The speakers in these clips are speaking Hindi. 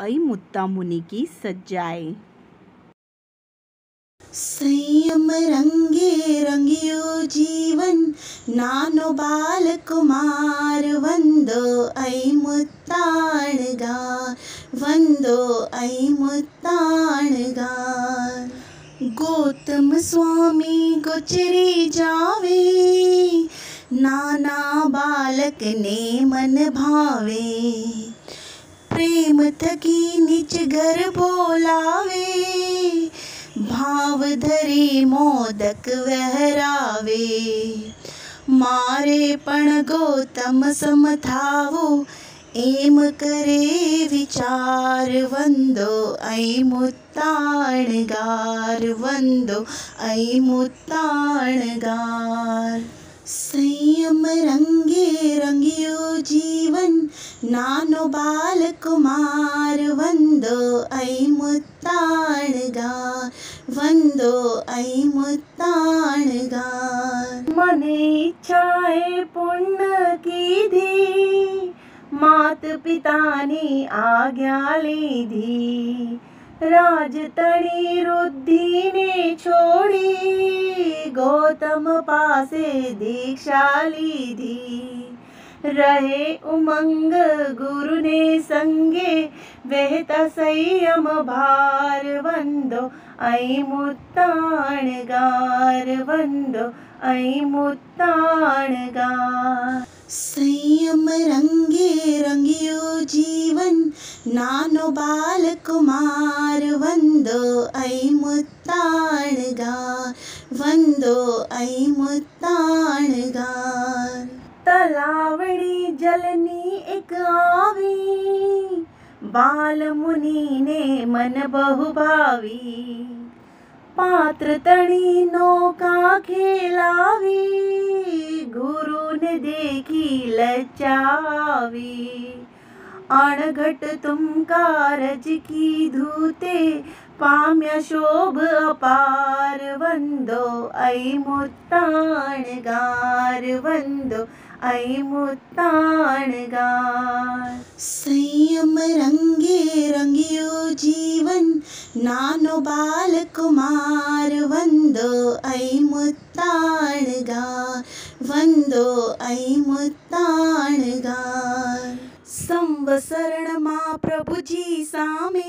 ऐ मुत्ता मुनि की सज्जाए संयम रंगे रंगियो जीवन, नानो बाल कुमार, वंदो ऐ मुत्ताणगार वंदो ऐ मुत्ताणगार गौतम स्वामी गुजरी जावे, नाना बालक ने मन भावे। प्रेम थकी निच घर बोलावे, भाव धरे मोदक वहरावे। मारे पण गौतम समथावो एम करे विचार वंदो, ऐ मुत्ताणगार वंदो, ऐ मुत्ताणगार संयम रंगे नानो बाल कुमार वंदो ऐ मुत्ताणगार वंदो ऐ मुत्ताणगार मने इच्छाए पुण्य की धी मात पितानी आज्ञा लीधी राजतणी रुद्धीने छोड़ी, गौतम पासे दीक्षा लीधी रहे उमंग गुरु ने संगे वहता संयम भार वंदो ऐ मुत्ताण गार वंदो ऐ मुत्ताण गार। संयम रंगे रंगियो जीवन नानो बाल कुमार वंदो ऐ मुत्ताणगार वंदो ऐ मुत्ताणगार बाल मुनि ने मन बहुभावी पात्र तणी नौका खेलावी गुरु ने देखी लचावी अणघट तुम कारज की धूते पाम्यशोभ शोभ अपारो मु ताणगार वो मु ताणगार संयम रङ्गी रङ्गयो जीवन् नानो बालकुमार वो मु ताणगार वो मु ताणगार सम्बसरण माप्रभुजी सामे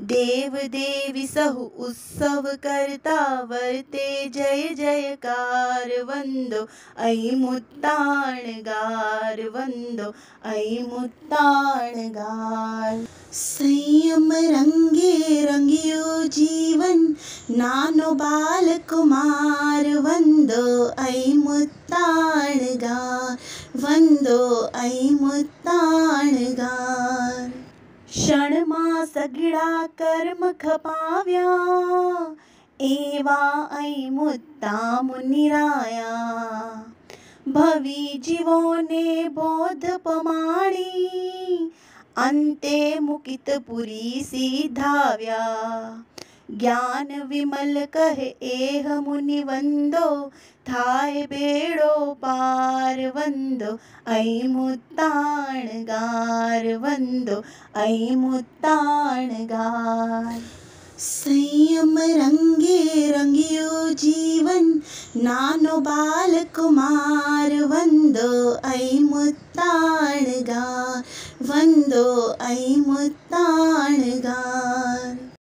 देव देवी सहु उत्सव करता वर्ते, जय जयकार वंदो, ऐ मुत्ताण गार वंदो, ऐ मुत्ताण गार। संयम रंगे रंगियो जीवन, नानो बाल कुमार वंदो, ऐ क्षण सगड़ा कर्म खपाव्या एवा ऐ मुत्ता मुनिराया भवी जीवो ने बोध पमाणी अंते मुकित पुरी सीधाव्या ज्ञान विमल कहे, एह मुनि वंदो, थाय बेड़ो पार वंदो, ऐ मुत्ताण गार वंदो, ऐ मुत्ताण गार। संयम रंगे रंगियो जीवन, नानो बाल कुमार वंदो, ऐ मुत्ताणगार वंदो, ऐ मुत्ताणगार